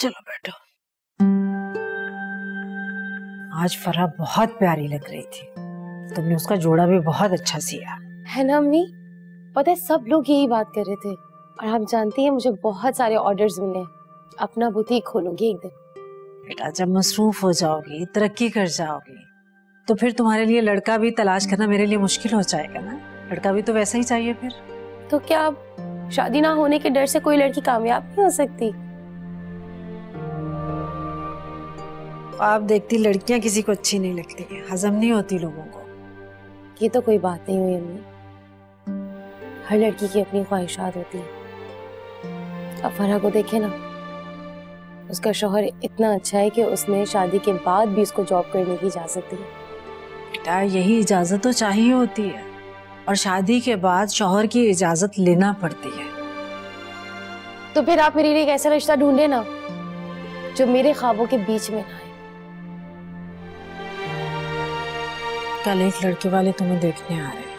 चलो बैठो। आज फरा बहुत प्यारी लग रही थी। तुमने उसका जोड़ा भी बहुत अच्छा सिया। है ना अम्मी? पता है सब लोग यही बात कर रहे थे। और आप जानती हैं मुझे बहुत सारे ऑर्डर्स मिले। अपना बुटीक खोलूँगी एक दिन। बेटा जब मसरूफ हो जाओगी तरक्की कर जाओगी तो फिर तुम्हारे लिए लड़का भी तलाश करना मेरे लिए मुश्किल हो जाएगा ना? लड़का भी तो वैसा ही चाहिए फिर। तो क्या शादी ना होने के डर से कोई लड़की कामयाब नहीं हो सकती? आप देखती लड़कियाँ किसी को अच्छी नहीं लगती है हजम नहीं होती लोगों को। ये तो कोई बात नहीं हुई अम्मी। हर लड़की की अपनी ख्वाहिशात होती है। अब फरहा को देखे ना उसका शोहर इतना अच्छा है कि उसने शादी के बाद भी उसको जॉब करने की इजाज़त दी। बेटा यही इजाज़त तो चाहिए होती है और शादी के बाद शोहर की इजाज़त लेना पड़ती है। तो फिर आप मेरे लिए एक ऐसा रिश्ता ढूंढे ना जो मेरे ख्वाबों के बीच में ना आए। कल एक लड़के वाले तुम्हें देखने आ रहे हैं।